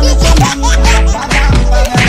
Bam, bam.